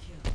kill.